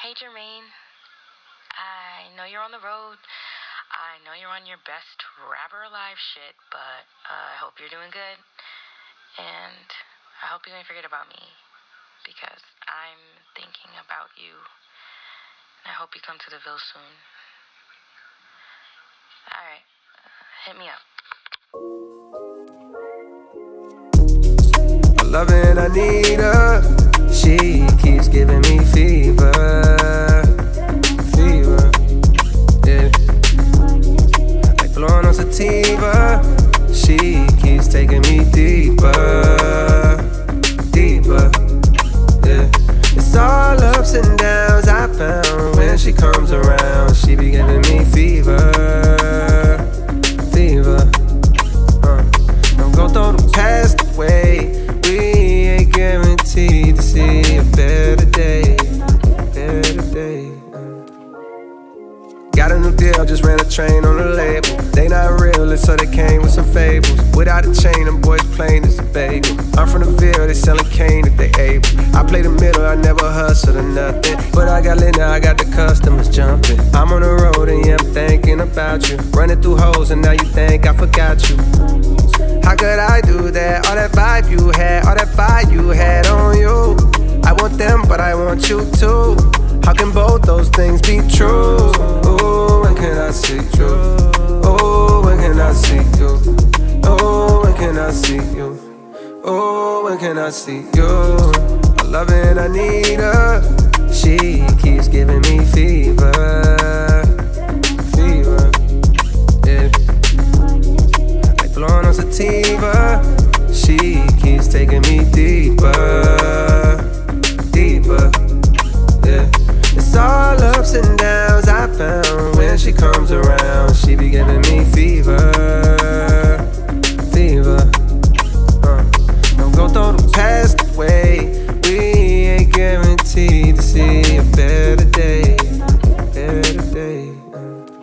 Hey, Jermaine. I know you're on the road. I know you're on your best rapper alive shit, but uh, I hope you're doing good. And I hope you don't forget about me because I'm thinking about you. And I hope you come to the Ville soon. All right, uh, hit me up. I love I need her. She keeps giving me fever. Sativa. She keeps taking me deeper. Deeper. Yeah. It's all ups and downs I found when she comes around. She be giving deal, just ran a train on the label. They not realists, so they came with some fables. Without a chain, them boys plain as a bagel. I'm from the Ville, they selling cane if they able. I play the middle, I never hustle or nothing. But I got lit now, I got the customers jumping. I'm on the road and yeah, I'm thinking about you. Running through holes and now you think I forgot you. How could I do that? All that vibe you had, all that fire you had on you. I want them, but I want you too. How can both those things be true? Can I see you? I love it, I need her. She keeps giving me fever. Fever. Yeah. Like blowing on sativa. She keeps taking me deeper. Deeper. Yeah. It's all ups and downs I found when she comes around. and